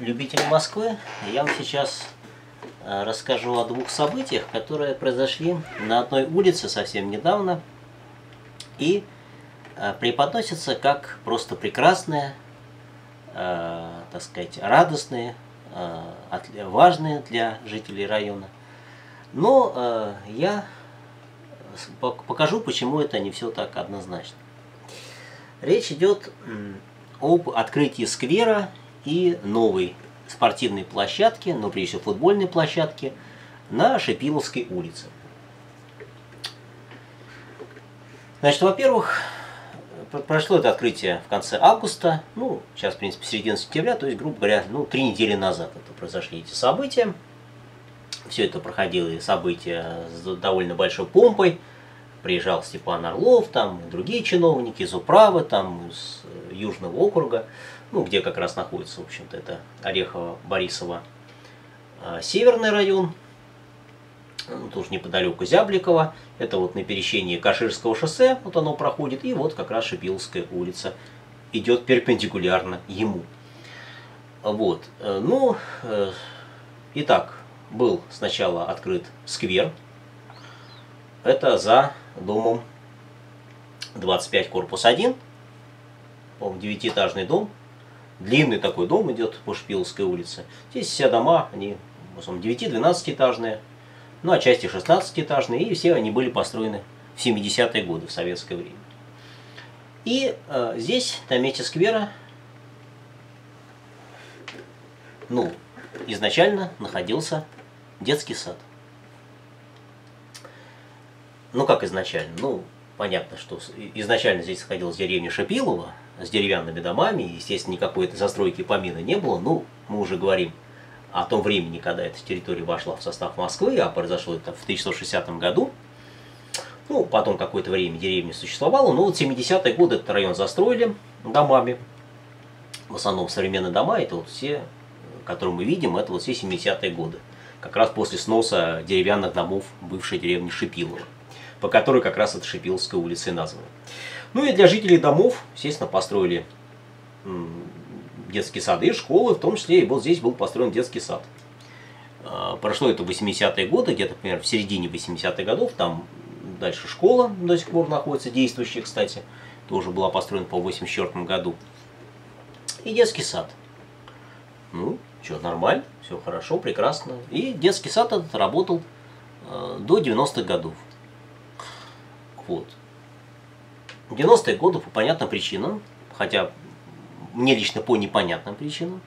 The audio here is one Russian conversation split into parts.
любители Москвы! Я вам сейчас э, расскажу о двух событиях, которые произошли на одной улице совсем недавно и э, преподносятся как просто прекрасные, э, так сказать, радостные, важные для жителей района. Но я покажу, почему это не все так однозначно. Речь идет об открытии сквера и новой спортивной площадки, но прежде всего футбольной площадки на Шипиловской улице. Значит, во-первых, прошло это открытие в конце августа, ну, сейчас, в принципе, середина сентября, то есть, грубо говоря, ну, три недели назад это произошли эти события. Все это проходило события с довольно большой помпой. Приезжал Степан Орлов, там другие чиновники из управы, там из Южного округа ну, где как раз находится, в общем-то, это Орехово-Борисово, а, северный район, ну, тоже неподалеку Зябликова, это вот на пересечении Каширского шоссе, вот оно проходит, и вот как раз Шипиловская улица идет перпендикулярно ему. Вот, э, ну, э, итак, был сначала открыт сквер, это за домом 25 корпус 1, по-моему, девятиэтажный дом, длинный такой дом идет по Шпиловской улице. Здесь все дома, они в основном 9-12 этажные, ну а части 16 этажные, и все они были построены в 70-е годы, в советское время. И э, здесь, на месте сквера, ну, изначально находился детский сад. Ну, как изначально? Ну, понятно, что изначально здесь находилась деревня Шапилова, с деревянными домами, естественно, никакой этой застройки помина не было, ну, мы уже говорим о том времени, когда эта территория вошла в состав Москвы, а произошло это в 1160 году. Ну, потом какое-то время деревня существовала, но вот 70-е годы этот район застроили домами. В основном современные дома, это вот все, которые мы видим, это вот все 70-е годы. Как раз после сноса деревянных домов бывшей деревни Шипилова, по которой как раз эта Шипиловская улица и названа. Ну и для жителей домов, естественно, построили детские сады, школы, в том числе и вот здесь был построен детский сад. А, прошло это в 80-е годы, где-то, например, в середине 80-х годов, там дальше школа до сих пор находится, действующая, кстати, тоже была построена по 84 году. И детский сад. Ну, что, нормально, все хорошо, прекрасно. И детский сад этот работал э, до 90-х годов. Вот. 90-е годы по понятным причинам, хотя мне лично по непонятным причинам,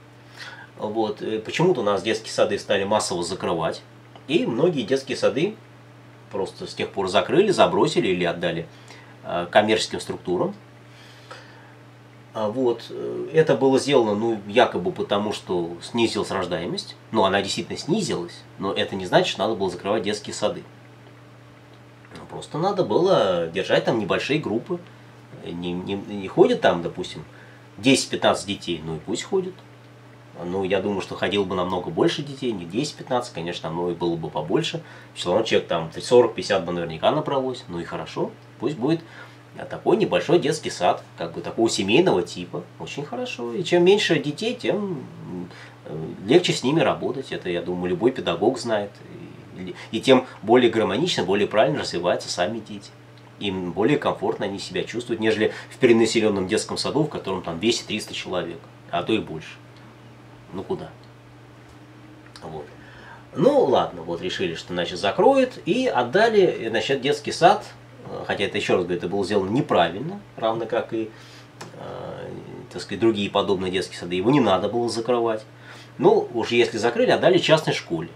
вот, э, почему-то у нас детские сады стали массово закрывать, и многие детские сады просто с тех пор закрыли, забросили или отдали э, коммерческим структурам. А вот. Э, это было сделано, ну, якобы потому, что снизилась рождаемость. Ну, она действительно снизилась, но это не значит, что надо было закрывать детские сады. Просто надо было держать там небольшие группы. Не, не, не ходят там, допустим, 10-15 детей, ну и пусть ходят. Ну, я думаю, что ходил бы намного больше детей, не 10-15, конечно, но и было бы побольше. Все равно человек там 40-50 бы наверняка набралось. Ну и хорошо, пусть будет такой небольшой детский сад, как бы такого семейного типа. Очень хорошо. И чем меньше детей, тем легче с ними работать. Это, я думаю, любой педагог знает. И тем более гармонично, более правильно развиваются сами дети. Им более комфортно они себя чувствуют, нежели в перенаселенном детском саду, в котором там 200-300 человек, а то и больше. Ну куда? Вот. Ну ладно, вот решили, что значит закроют и отдали значит, детский сад, хотя это еще раз говорю, это было сделано неправильно, равно как и э, так сказать, другие подобные детские сады, его не надо было закрывать. Ну, уж если закрыли, отдали частной школе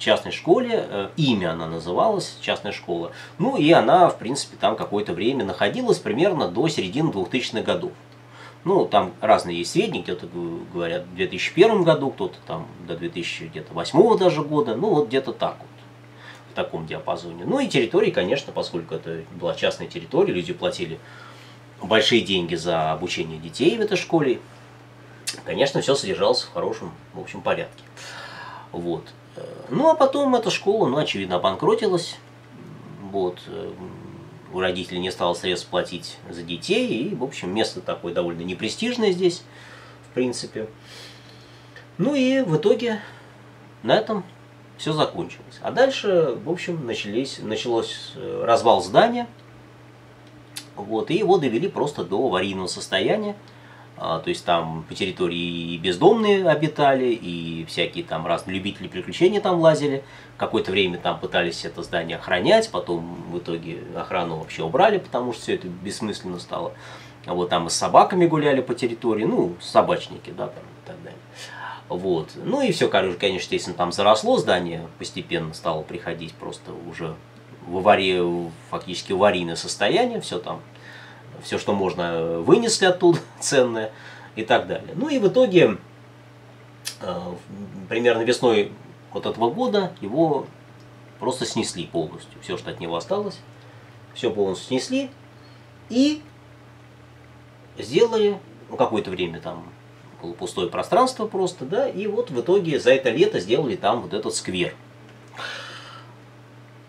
частной школе, э, имя она называлась, частная школа. Ну и она, в принципе, там какое-то время находилась, примерно до середины 2000-х годов. Ну, там разные есть сведения, где-то говорят в 2001 году, кто-то там до 2008 даже года, ну вот где-то так вот, в таком диапазоне. Ну и территории, конечно, поскольку это была частная территория, люди платили большие деньги за обучение детей в этой школе, конечно, все содержалось в хорошем, в общем, порядке. Вот. Ну, а потом эта школа, ну, очевидно, обанкротилась. Вот. Э, у родителей не стало средств платить за детей. И, в общем, место такое довольно непрестижное здесь, в принципе. Ну и в итоге на этом все закончилось. А дальше, в общем, начались, началось э, развал здания. Вот, и его довели просто до аварийного состояния. А, то есть там по территории и бездомные обитали, и всякие там разные любители приключений там лазили. Какое-то время там пытались это здание охранять, потом в итоге охрану вообще убрали, потому что все это бессмысленно стало. А вот там и с собаками гуляли по территории, ну, собачники, да, там и так далее. Вот. Ну и все, конечно, естественно, там заросло здание, постепенно стало приходить просто уже в аварии, фактически аварийное состояние, все там, все, что можно, вынесли оттуда ценное и так далее. Ну и в итоге, э, примерно весной вот этого года его просто снесли полностью. Все, что от него осталось, все полностью снесли и сделали, ну, какое-то время там было пустое пространство просто, да, и вот в итоге за это лето сделали там вот этот сквер.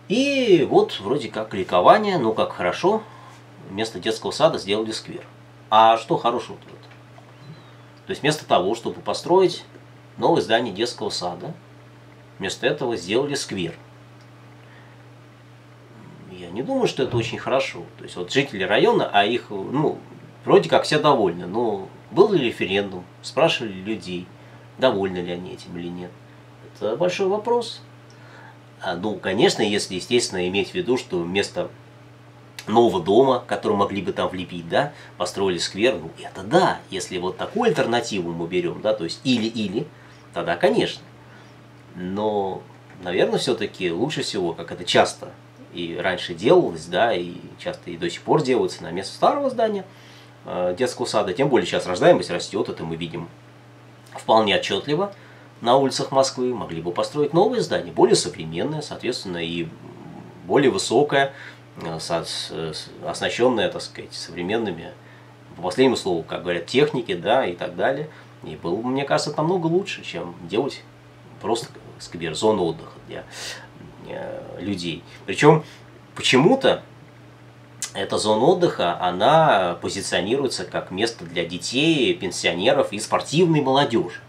И вот вроде как ликование, ну как хорошо, вместо детского сада сделали сквер. А что хорошего тут? То есть вместо того, чтобы построить новое здание детского сада, вместо этого сделали сквер. Я не думаю, что это очень хорошо. То есть вот жители района, а их, ну, вроде как все довольны, но был ли референдум? Спрашивали людей, довольны ли они этим или нет. Это большой вопрос. А, ну, конечно, если, естественно, иметь в виду, что вместо нового дома, который могли бы там влепить, да, построили сквер, ну, это да, если вот такую альтернативу мы берем, да, то есть или-или, тогда, конечно. Но, наверное, все-таки лучше всего, как это часто и раньше делалось, да, и часто и до сих пор делается на место старого здания – Э, детского сада, тем более сейчас рождаемость растет, это мы видим вполне отчетливо на улицах Москвы, могли бы построить новые здания, более современные, соответственно, и более высокое, э, оснащенное, так сказать, современными, по последнему слову, как говорят, техники, да, и так далее. И было бы, мне кажется, намного лучше, чем делать просто сквер, зону отдыха для э, людей. Причем почему-то эта зона отдыха, она позиционируется как место для детей, пенсионеров и спортивной молодежи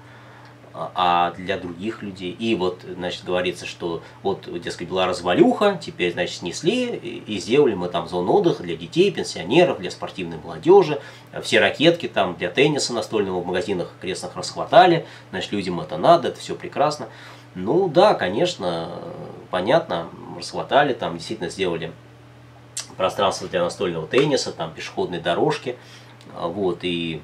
а для других людей. И вот, значит, говорится, что вот, дескать, была развалюха, теперь, значит, снесли и сделали мы там зону отдыха для детей, пенсионеров, для спортивной молодежи. Все ракетки там для тенниса настольного в магазинах крестных расхватали, значит, людям это надо, это все прекрасно. Ну да, конечно, понятно, расхватали, там действительно сделали пространство для настольного тенниса, там пешеходные дорожки, вот, и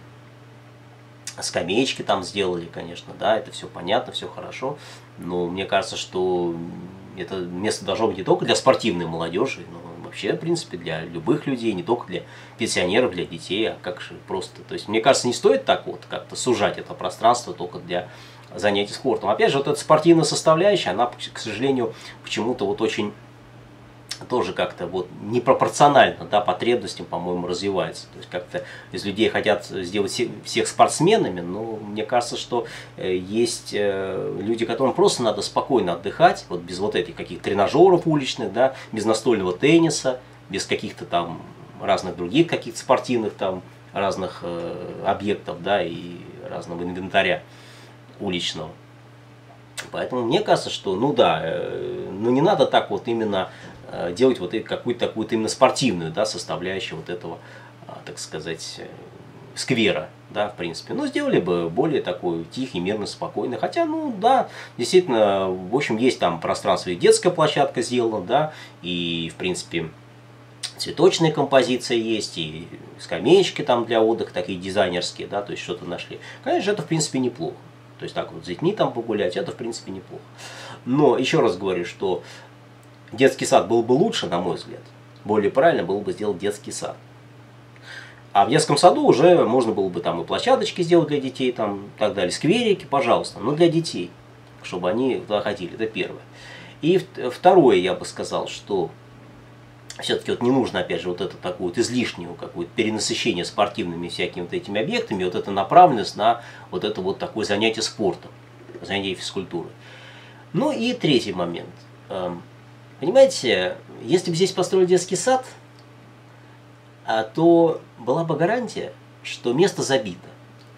скамеечки там сделали, конечно, да, это все понятно, все хорошо, но мне кажется, что это место должно быть не только для спортивной молодежи, но вообще, в принципе, для любых людей, не только для пенсионеров, для детей, а как же просто. То есть, мне кажется, не стоит так вот как-то сужать это пространство только для занятий спортом. Опять же, вот эта спортивная составляющая, она, к сожалению, почему-то вот очень тоже как-то вот непропорционально да, потребностям, по-моему, развивается. То есть как-то из людей хотят сделать всех спортсменами, но мне кажется, что э, есть э, люди, которым просто надо спокойно отдыхать, вот без вот этих каких-то тренажеров уличных, да, без настольного тенниса, без каких-то там разных других каких-то спортивных там разных э, объектов, да, и разного инвентаря уличного. Поэтому мне кажется, что, ну да, э, ну не надо так вот именно делать вот какую-то такую именно спортивную да, составляющую вот этого, а, так сказать, э, сквера, да, в принципе. Ну, сделали бы более такой тихий, мирный, спокойный. Хотя, ну, да, действительно, в общем, есть там пространство и детская площадка сделана, да, и, в принципе, цветочная композиция есть, и скамеечки там для отдыха, такие дизайнерские, да, то есть что-то нашли. Конечно, это, в принципе, неплохо. То есть так вот с детьми там погулять, это, в принципе, неплохо. Но, еще раз говорю, что детский сад был бы лучше, на мой взгляд. Более правильно было бы сделать детский сад. А в детском саду уже можно было бы там и площадочки сделать для детей, там, и так далее, скверики, пожалуйста, но для детей, чтобы они туда ходили, это первое. И второе, я бы сказал, что все-таки вот не нужно, опять же, вот это такое вот излишнее какое-то перенасыщение спортивными всякими вот этими объектами, вот эта направленность на вот это вот такое занятие спортом, занятие физкультурой. Ну и третий момент. Понимаете, если бы здесь построили детский сад, а, то была бы гарантия, что место забито.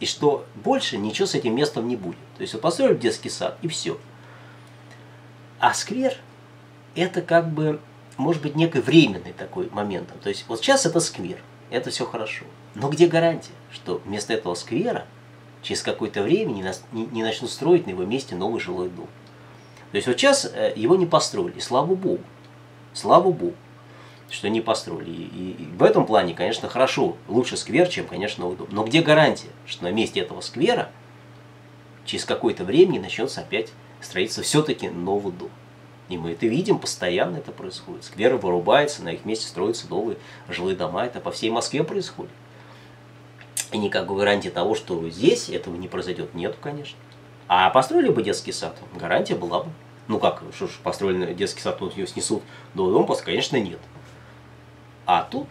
и что больше ничего с этим местом не будет. То есть построили детский сад, и все. А сквер – это как бы, может быть, некий временный такой момент. То есть вот сейчас это сквер, это все хорошо. Но где гарантия, что вместо этого сквера через какое-то время не начнут строить на его месте новый жилой дом? То есть вот сейчас э, его не построили, слава богу. Слава богу, что не построили. И, и в этом плане, конечно, хорошо, лучше сквер, чем, конечно, дом. Но где гарантия, что на месте этого сквера через какое-то время начнется опять строиться все-таки новый дом? И мы это видим, постоянно это происходит. Скверы вырубаются, на их месте строятся новые жилые дома. Это по всей Москве происходит. И никакой гарантии того, что здесь этого не произойдет, нету, конечно. А построили бы детский сад, гарантия была бы. Ну как, что ж, построили детский сад, тут ее снесут до дома, конечно, нет. А тут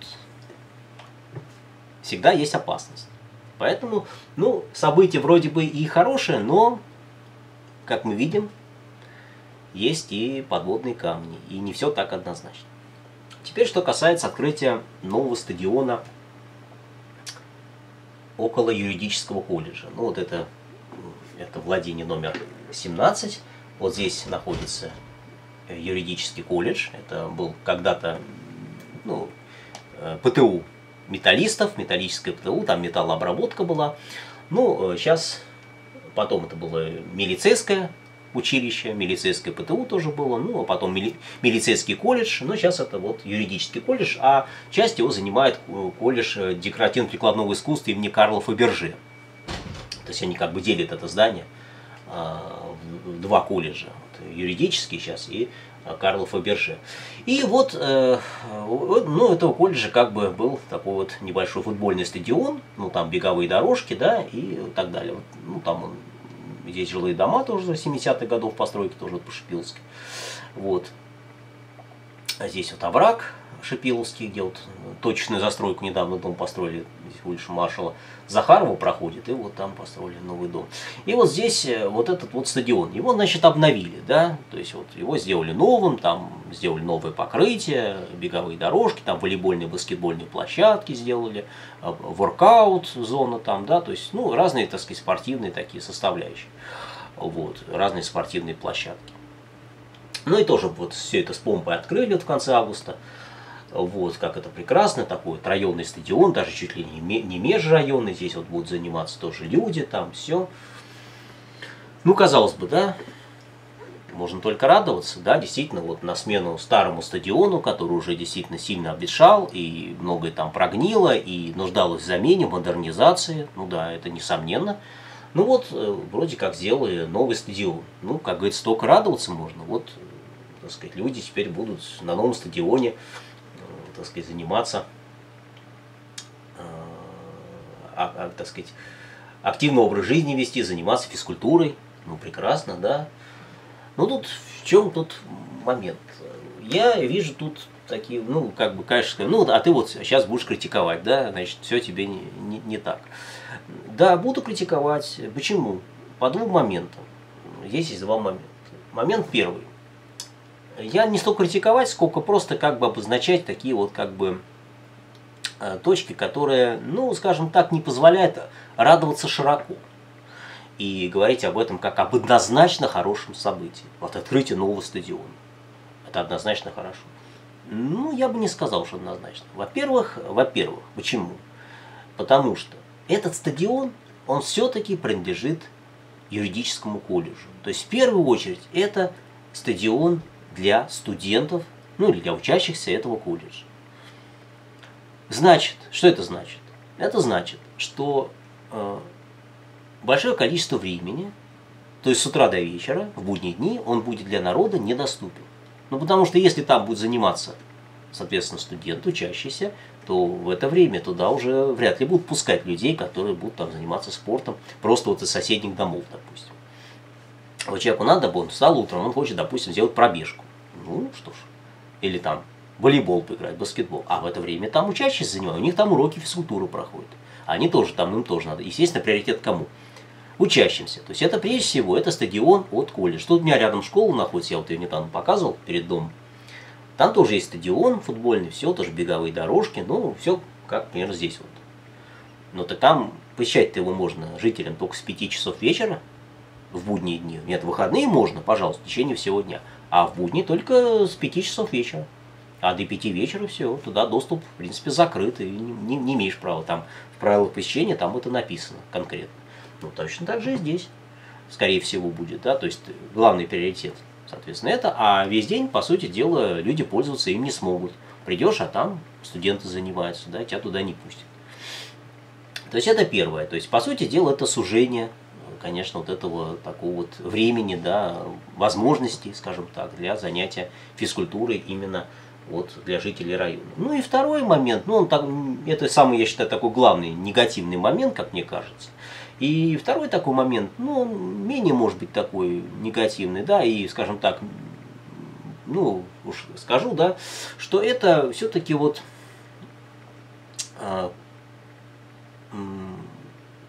всегда есть опасность. Поэтому, ну, событие вроде бы и хорошее, но, как мы видим, есть и подводные камни, и не все так однозначно. Теперь, что касается открытия нового стадиона около юридического колледжа. Ну, вот это, это владение номер 17. Вот здесь находится юридический колледж. Это был когда-то ну, э, ПТУ металлистов, металлическое ПТУ, там металлообработка была. Ну, сейчас, э, потом это было милицейское училище, милицейское ПТУ тоже было, ну, а потом мили, милицейский колледж, но сейчас это вот юридический колледж, а часть его занимает э, колледж декоративно-прикладного искусства имени Карла Фаберже. То есть они как бы делят это здание а, в два колледжа, вот, юридический сейчас и Карла Фаберже. И вот, э, ну, этого колледжа как бы был такой вот небольшой футбольный стадион, ну, там беговые дорожки, да, и так далее. Ну, там Здесь жилые дома тоже 70-х годов постройки, тоже вот по-шипилски. Вот. А здесь вот овраг Шипиловский, где вот точную застройку недавно дом построили, здесь улица маршала Захарова проходит, и вот там построили новый дом. И вот здесь э, вот этот вот стадион, его, значит, обновили, да, то есть вот его сделали новым, там сделали новое покрытие, беговые дорожки, там волейбольные, баскетбольные площадки сделали, э, воркаут зона там, да, то есть, ну, разные, так сказать, спортивные такие составляющие, вот, разные спортивные площадки. Ну и тоже вот все это с помпой открыли вот в конце августа. Вот, как это прекрасно, такой вот районный стадион, даже чуть ли не, не межрайонный, здесь вот будут заниматься тоже люди, там все. Ну, казалось бы, да, можно только радоваться, да, действительно, вот на смену старому стадиону, который уже действительно сильно обветшал, и многое там прогнило, и нуждалось в замене, модернизации, ну да, это несомненно. Ну вот, э, вроде как сделали новый стадион. Ну, как говорится, только радоваться можно. Вот, так сказать, люди теперь будут на новом стадионе так сказать, заниматься, э, а, а, так сказать, активный образ жизни вести, заниматься физкультурой. Ну, прекрасно, да. Ну, тут в чем тут момент? Я вижу тут такие, ну, как бы, конечно, ну, а ты вот сейчас будешь критиковать, да, значит, все тебе не, не, не так. Да, буду критиковать. Почему? По двум моментам. Здесь есть два момента. Момент первый я не столько критиковать, сколько просто как бы обозначать такие вот как бы э, точки, которые, ну, скажем так, не позволяют радоваться широко и говорить об этом как об однозначно хорошем событии. Вот открытие нового стадиона. Это однозначно хорошо. Ну, я бы не сказал, что однозначно. Во-первых, во-первых, почему? Потому что этот стадион, он все-таки принадлежит юридическому колледжу. То есть в первую очередь это стадион для студентов, ну или для учащихся этого колледжа. Значит, что это значит? Это значит, что э, большое количество времени, то есть с утра до вечера, в будние дни, он будет для народа недоступен. Ну потому что если там будет заниматься, соответственно, студент, учащийся, то в это время туда уже вряд ли будут пускать людей, которые будут там заниматься спортом, просто вот из соседних домов, допустим. Вот человеку надо, он встал утром, он хочет, допустим, сделать пробежку. Ну, что ж. Или там волейбол поиграть, баскетбол. А в это время там учащиеся занимают, у них там уроки физкультуры проходят. Они тоже там, им тоже надо. Естественно, приоритет кому? Учащимся. То есть это прежде всего, это стадион от колледжа. Тут у меня рядом школа находится, я вот ее недавно показывал перед домом. Там тоже есть стадион футбольный, все, тоже беговые дорожки, ну, все как, примерно здесь вот. Но то там посещать-то его можно жителям только с 5 часов вечера в будние дни. Нет, выходные можно, пожалуйста, в течение всего дня. А в будни только с 5 часов вечера. А до 5 вечера все, туда доступ, в принципе, закрыт, и не, не, не имеешь права. Там в правилах посещения там это написано конкретно. Ну, точно так же и здесь, скорее всего, будет, да, то есть главный приоритет, соответственно, это, а весь день, по сути дела, люди пользоваться им не смогут. Придешь, а там студенты занимаются, да, тебя туда не пустят. То есть это первое. То есть, по сути дела, это сужение, конечно, вот этого такого вот времени, да, возможностей, скажем так, для занятия физкультурой именно вот для жителей района. Ну и второй момент, ну он так, это самый, я считаю, такой главный негативный момент, как мне кажется. И второй такой момент, ну, он менее может быть такой негативный, да, и, скажем так, ну, уж скажу, да, что это все-таки вот а,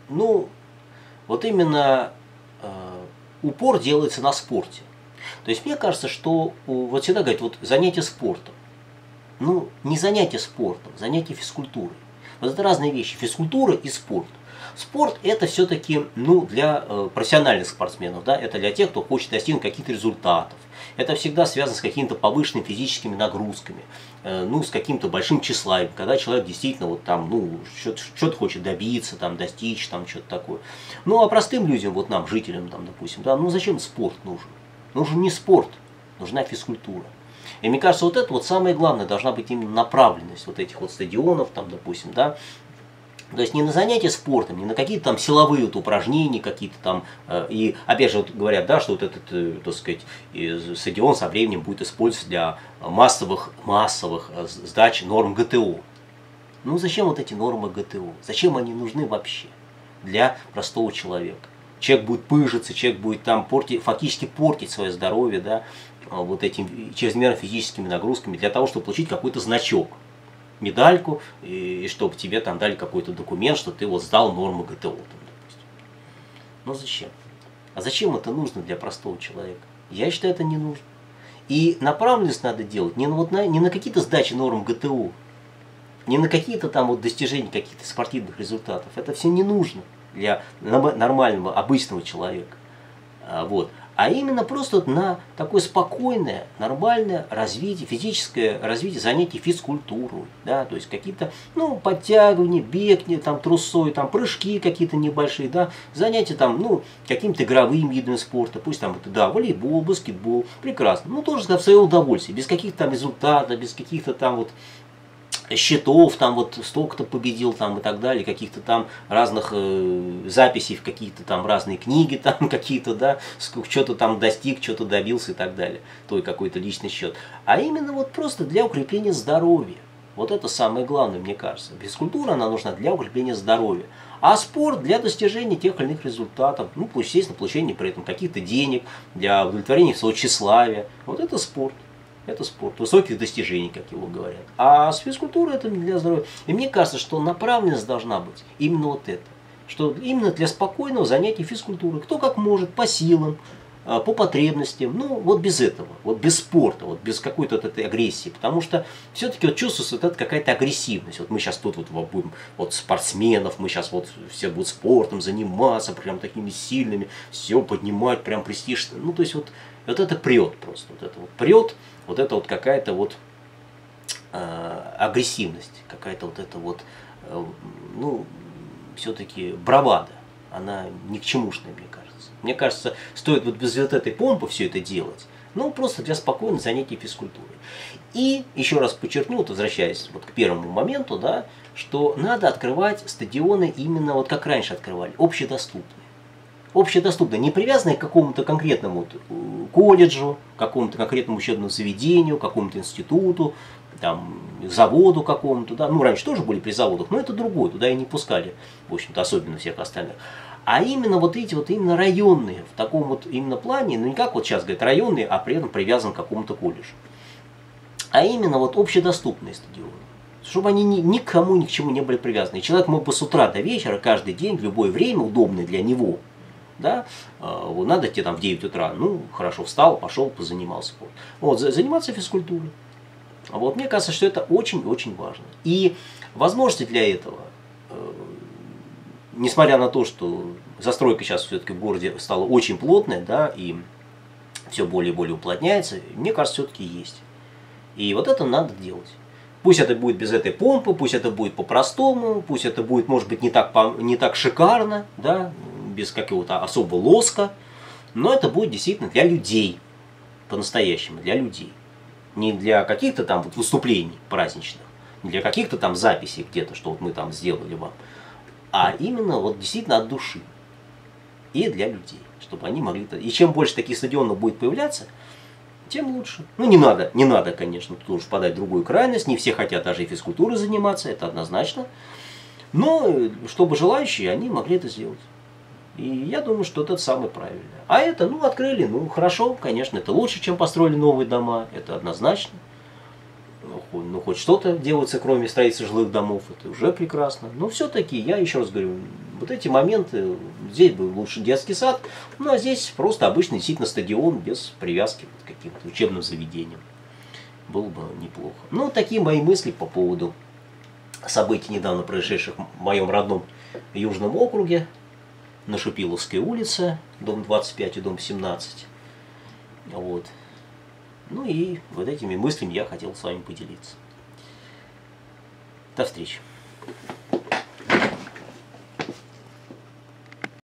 ну, вот именно э, упор делается на спорте. То есть мне кажется, что вот всегда говорят, вот занятие спортом. Ну, не занятие спортом, занятие физкультурой. Вот это разные вещи, физкультура и спорт. Спорт это все-таки ну, для э, профессиональных спортсменов, да, это для тех, кто хочет достигнуть каких-то результатов. Это всегда связано с какими-то повышенными физическими нагрузками, э, ну, с каким-то большим тщеславием, когда человек действительно вот там, ну, что-то хочет добиться, там, достичь, там, что-то такое. Ну, а простым людям, вот нам, жителям, там, допустим, да, ну, зачем спорт нужен? Нужен не спорт, нужна физкультура. И мне кажется, вот это вот самое главное, должна быть именно направленность вот этих вот стадионов, там, допустим, да, то есть не на занятия спортом, не на какие-то там силовые вот упражнения, какие-то там. Э, и опять же вот говорят, да, что вот этот, э, так сказать, стадион со временем будет использоваться для массовых, массовых э, сдач норм ГТО. Ну зачем вот эти нормы ГТО? Зачем они нужны вообще для простого человека? Человек будет пыжиться, человек будет там портить, фактически портить свое здоровье, да, вот этими чрезмерно физическими нагрузками для того, чтобы получить какой-то значок медальку, и, и чтобы тебе там дали какой-то документ, что ты вот сдал нормы ГТО. Там. Но зачем? А зачем это нужно для простого человека? Я считаю, это не нужно. И направленность надо делать не на, вот на, не на какие-то сдачи норм ГТО, не на какие-то там вот достижения каких-то спортивных результатов. Это все не нужно для нормального, обычного человека. А, вот а именно просто на такое спокойное, нормальное развитие, физическое развитие занятий физкультурой, да, то есть какие-то, ну, подтягивания, бег, там, трусой, там, прыжки какие-то небольшие, да, занятия там, ну, каким-то игровым видом спорта, пусть там да, волейбол, баскетбол, прекрасно, ну, тоже в свое удовольствие, без каких-то там результатов, без каких-то там вот счетов, там вот столько-то победил, там и так далее, каких-то там разных э, записей в какие-то там разные книги, там какие-то, да, что-то там достиг, что-то добился и так далее, той какой-то личный счет. А именно вот просто для укрепления здоровья. Вот это самое главное, мне кажется. Физкультура, она нужна для укрепления здоровья. А спорт для достижения тех или иных результатов, ну, естественно, получения при этом каких-то денег, для удовлетворения своего тщеславия. Вот это спорт это спорт, высоких достижений, как его говорят. А с физкультурой это для здоровья. И мне кажется, что направленность должна быть именно вот это. Что именно для спокойного занятия физкультурой. Кто как может, по силам, по потребностям, ну вот без этого, вот без спорта, вот без какой-то вот этой агрессии, потому что все-таки вот чувствуется вот эта какая-то агрессивность, вот мы сейчас тут вот будем вот спортсменов, мы сейчас вот все будут спортом заниматься, прям такими сильными, все поднимать, прям престиж, ну то есть вот, вот это прет просто, вот это вот прет, вот это вот какая-то вот э, агрессивность, какая-то вот это вот, э, ну, все-таки бравада, она ни к чемушная, мне кажется. Мне кажется, стоит вот без вот этой помпы все это делать, ну, просто для спокойных занятий физкультурой. И еще раз подчеркну, вот возвращаясь вот к первому моменту, да, что надо открывать стадионы именно вот как раньше открывали, общедоступные общедоступно, не привязанное к какому-то конкретному э, колледжу, какому-то конкретному учебному заведению, какому-то институту, там, заводу какому-то, да, ну, раньше тоже были при заводах, но это другое, туда и не пускали, в общем-то, особенно всех остальных. А именно вот эти вот именно районные, в таком вот именно плане, ну не как вот сейчас говорят районные, а при этом привязан к какому-то колледжу. А именно вот общедоступные стадионы. Чтобы они ни, никому ни к чему не были привязаны. И человек мог бы с утра до вечера, каждый день, в любое время, удобное для него, да, а, надо тебе там в 9 утра, ну, хорошо, встал, пошел, позанимался. Вот, заниматься физкультурой. Вот, мне кажется, что это очень-очень важно. И возможности для этого э, несмотря на то, что застройка сейчас все-таки в городе стала очень плотная, да, и все более и более уплотняется, мне кажется, все-таки есть. И вот это надо делать. Пусть это будет без этой помпы, пусть это будет по-простому, пусть это будет, может быть, не так, не так шикарно, да, без какого-то особого лоска, но это будет действительно для людей, по-настоящему, для людей. Не для каких-то там вот выступлений праздничных, не для каких-то там записей где-то, что вот мы там сделали вам, а именно вот действительно от души. И для людей, чтобы они могли... И чем больше таких стадионов будет появляться, тем лучше. Ну, не надо, не надо, конечно, тут уж подать другую крайность. Не все хотят даже и физкультурой заниматься, это однозначно. Но, э, чтобы желающие, они могли это сделать. И я думаю, что это самое правильное. А это, ну, открыли, ну, хорошо, конечно, это лучше, чем построили новые дома, это однозначно ну, хоть что-то делается, кроме строительства жилых домов, это уже прекрасно. Но все-таки, я еще раз говорю, вот эти моменты, здесь был лучше детский сад, ну а здесь просто обычный действительно стадион без привязки к каким-то учебным заведениям. Было бы неплохо. Ну, такие мои мысли по поводу событий, недавно происшедших в моем родном Южном округе, на Шупиловской улице, дом 25 и дом 17. Вот. Ну и вот этими мыслями я хотел с вами поделиться. До встречи.